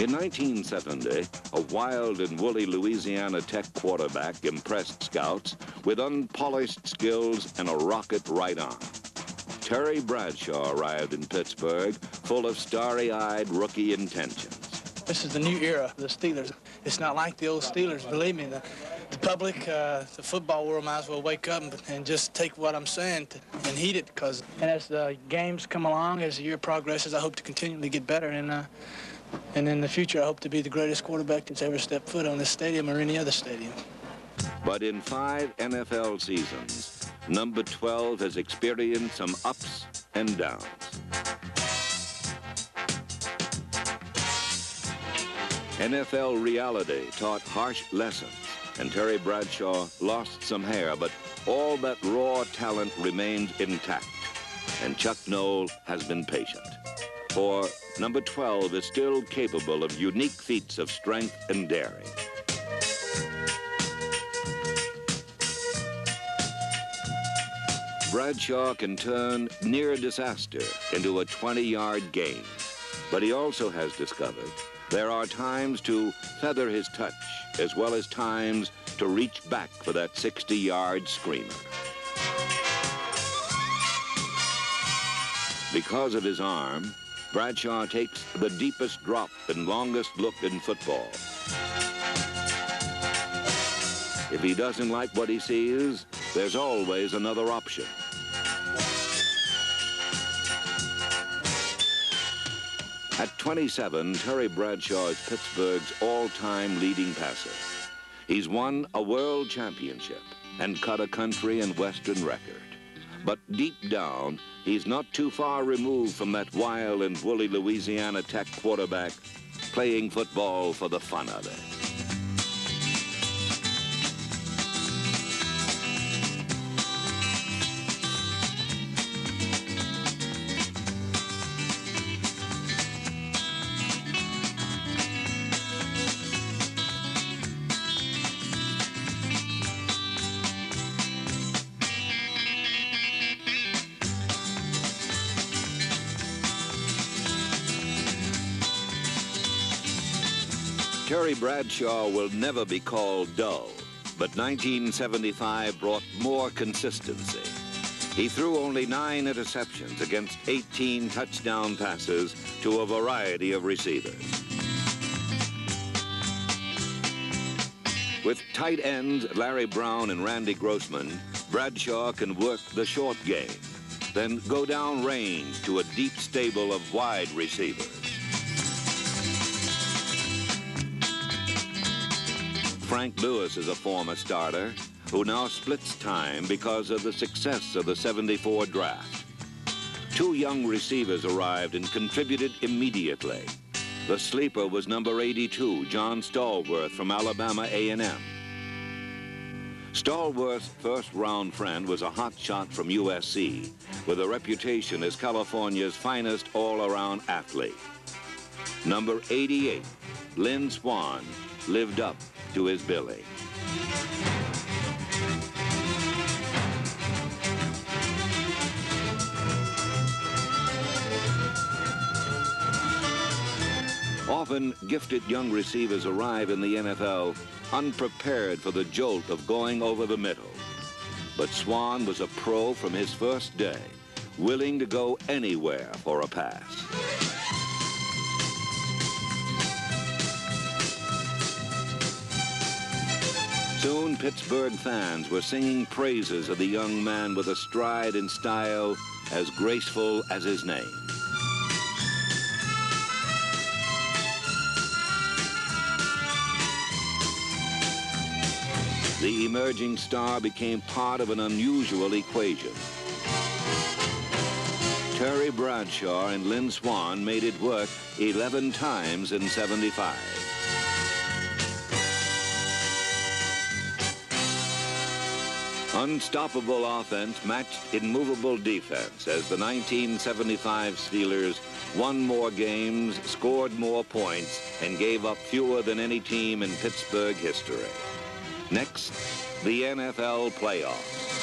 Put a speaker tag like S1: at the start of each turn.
S1: In 1970, a wild and woolly Louisiana Tech quarterback impressed scouts with unpolished skills and a rocket right arm. Terry Bradshaw arrived in Pittsburgh full of starry-eyed rookie intentions.
S2: This is the new era of the Steelers. It's not like the old Steelers, believe me. The, the public, uh, the football world might as well wake up and, and just take what I'm saying to, and heed it. Cause, and as the games come along, as the year progresses, I hope to continually get better. And, uh, and in the future, I hope to be the greatest quarterback that's ever stepped foot on this stadium or any other stadium.
S1: But in five NFL seasons, number 12 has experienced some ups and downs. NFL reality taught harsh lessons, and Terry Bradshaw lost some hair, but all that raw talent remained intact, and Chuck Noll has been patient. For number 12 is still capable of unique feats of strength and daring. Bradshaw can turn near disaster into a 20-yard gain, but he also has discovered there are times to feather his touch as well as times to reach back for that 60-yard screamer. Because of his arm, Bradshaw takes the deepest drop and longest look in football. If he doesn't like what he sees, there's always another option. At 27, Terry Bradshaw is Pittsburgh's all-time leading passer. He's won a world championship and cut a country and western record. But deep down, he's not too far removed from that wild and woolly Louisiana Tech quarterback playing football for the fun of it. Terry Bradshaw will never be called dull, but 1975 brought more consistency. He threw only nine interceptions against 18 touchdown passes to a variety of receivers. With tight ends Larry Brown and Randy Grossman, Bradshaw can work the short game, then go down range to a deep stable of wide receivers. Frank Lewis is a former starter who now splits time because of the success of the 74 draft. Two young receivers arrived and contributed immediately. The sleeper was number 82, John Stallworth from Alabama A&M. Stallworth's first-round friend was a hot shot from USC with a reputation as California's finest all-around athlete. Number 88, Lynn Swann, lived up to his Billy. Often, gifted young receivers arrive in the NFL unprepared for the jolt of going over the middle. But Swann was a pro from his first day, willing to go anywhere for a pass. Pittsburgh fans were singing praises of the young man with a stride and style as graceful as his name. The emerging star became part of an unusual equation. Terry Bradshaw and Lynn Swann made it work 11 times in 75. Unstoppable offense matched immovable defense as the 1975 Steelers won more games, scored more points, and gave up fewer than any team in Pittsburgh history. Next, the NFL playoffs.